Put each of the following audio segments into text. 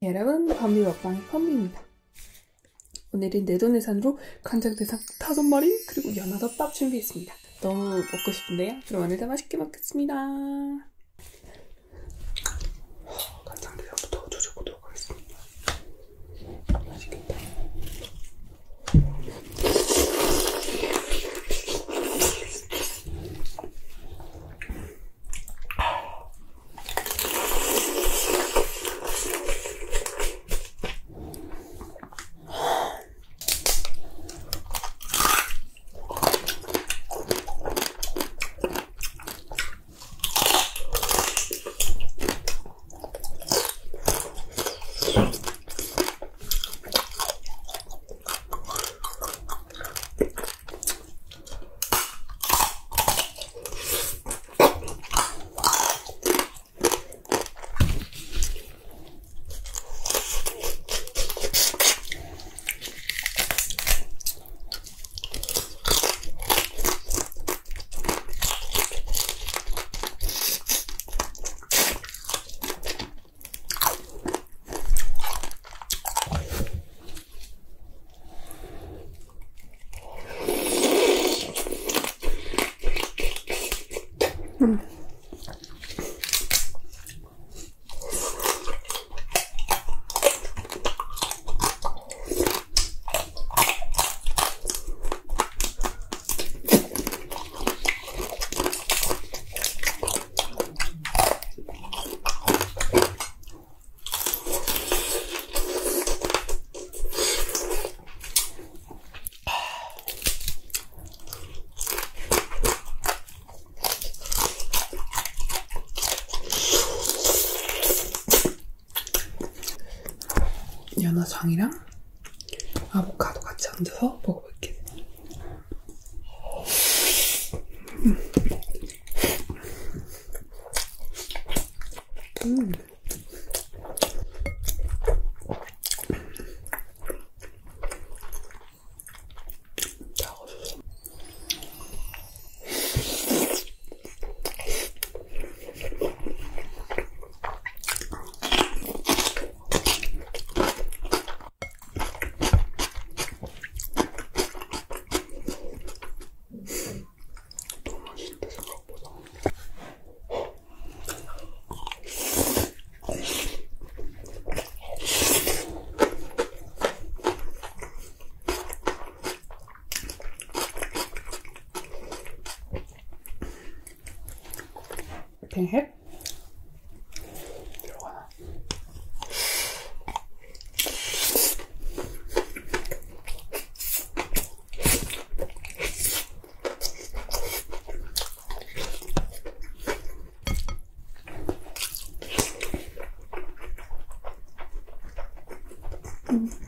여러분 밤비 먹방의 펌비입니다. 오늘은 내돈내산으로 간장대상 다섯 마리 그리고 연어덮밥 준비했습니다. 너무 먹고 싶은데요? 그럼 오늘도 맛있게 먹겠습니다. Mm. 연어장이랑 아보카도 같이 얹어서 먹어볼게요. can hit. Mm.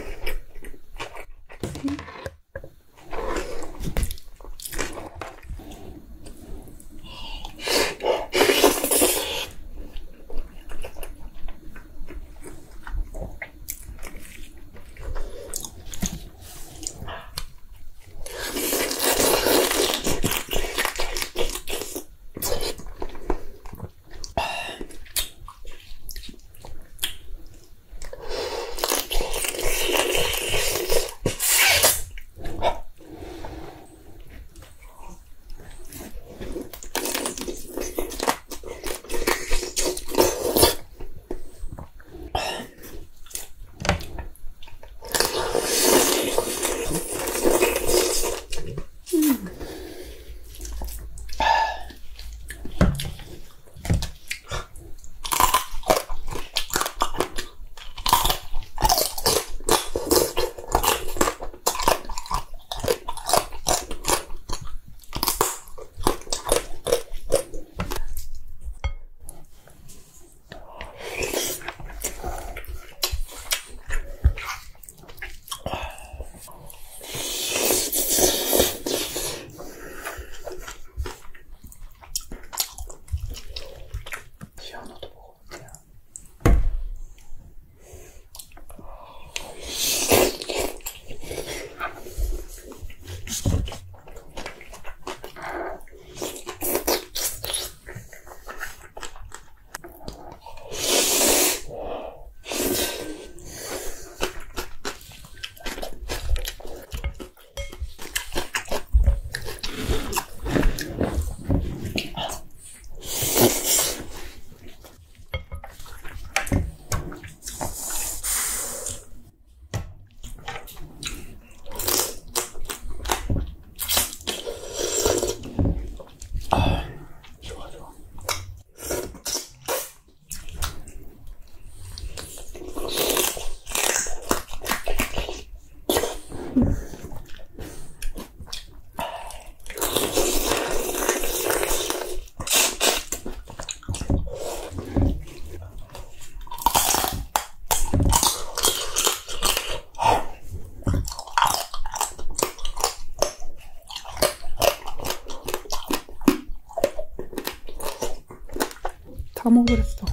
다 먹으랬어.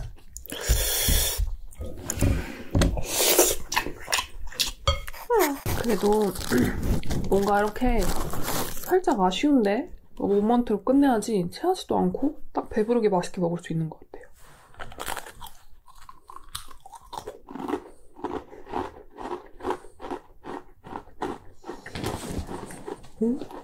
그래도 뭔가 이렇게 살짝 아쉬운데 모먼트로 끝내야지 체하지도 않고 딱 배부르게 맛있게 먹을 수 있는 것 같아요. 응?